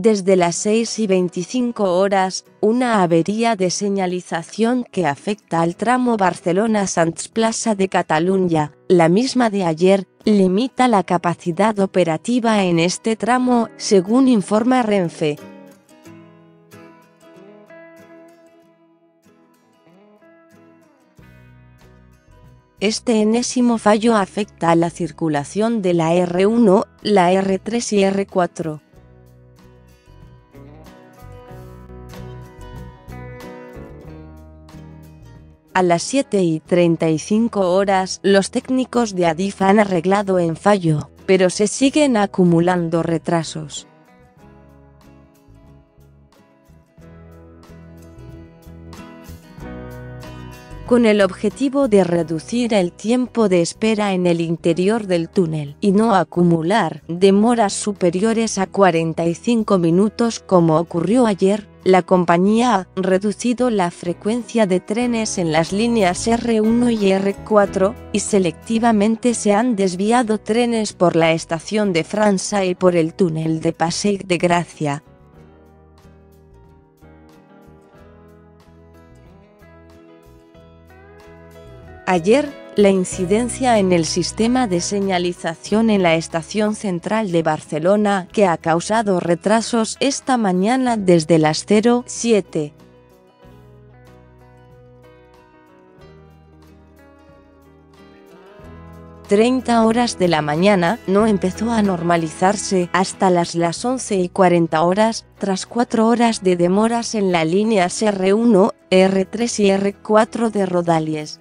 desde las 6 y 25 horas, una avería de señalización que afecta al tramo Barcelona-Sants Plaza de Cataluña, la misma de ayer, limita la capacidad operativa en este tramo, según informa Renfe. Este enésimo fallo afecta a la circulación de la R1, la R3 y R4. A las 7 y 35 horas, los técnicos de Adif han arreglado en fallo, pero se siguen acumulando retrasos. con el objetivo de reducir el tiempo de espera en el interior del túnel y no acumular demoras superiores a 45 minutos como ocurrió ayer, la compañía ha reducido la frecuencia de trenes en las líneas R1 y R4 y selectivamente se han desviado trenes por la estación de França y por el túnel de Passeig de Gracia. Ayer, la incidencia en el sistema de señalización en la estación central de Barcelona que ha causado retrasos esta mañana desde las 07. 30 horas de la mañana no empezó a normalizarse hasta las las 11 y 40 horas, tras 4 horas de demoras en la línea R1, R3 y R4 de Rodalies.